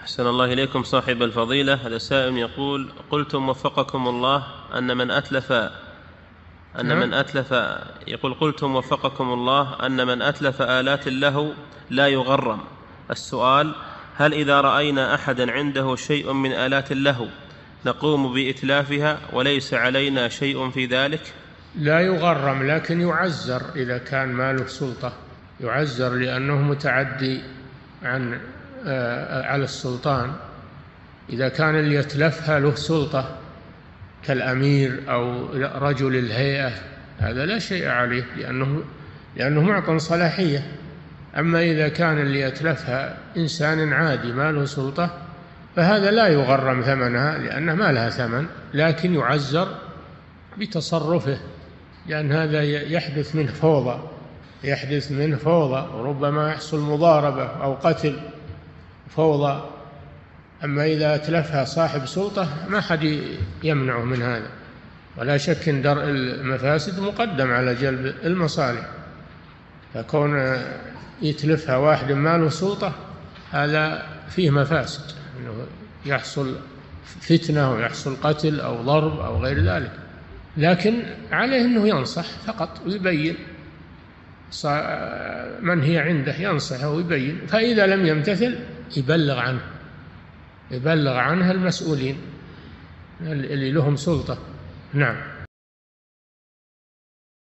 أحسن الله إليكم صاحب الفضيلة. هذا سائل يقول قلتم وفقكم الله أن من أتلف أن نعم. من أتلف يقول قلتم وفقكم الله أن من أتلف آلات له لا يغرم. السؤال هل إذا رأينا أحدا عنده شيء من آلات له نقوم بإتلافها وليس علينا شيء في ذلك؟ لا يغرم لكن يعزر إذا كان ماله سلطة. يعزر لأنه متعدي عن على السلطان. إذا كان اللي يتلفها له سلطة كالأمير أو رجل الهيئة هذا لا شيء عليه لأنه لأنه معطى صلاحية. أما إذا كان اللي يتلفها إنسان عادي ما له سلطة فهذا لا يغرم ثمنها لأنه ما لها ثمن لكن يعزر بتصرفه لأن هذا يحدث منه فوضى يحدث منه فوضى وربما يحصل مضاربة أو قتل. فوضى. أما إذا أتلفها صاحب سلطة ما حد يمنعه من هذا. ولا شك أن درء المفاسد مقدم على جلب المصالح. فكون يتلفها واحد ما له سلطة هذا فيه مفاسد. أنه يحصل فتنة ويحصل قتل أو ضرب أو غير ذلك. لكن عليه أنه ينصح فقط ويبين. من هي عنده ينصحه ويبين. فإذا لم يمتثل يبلغ عنه يبلغ عنها المسؤولين اللي لهم سلطة. نعم.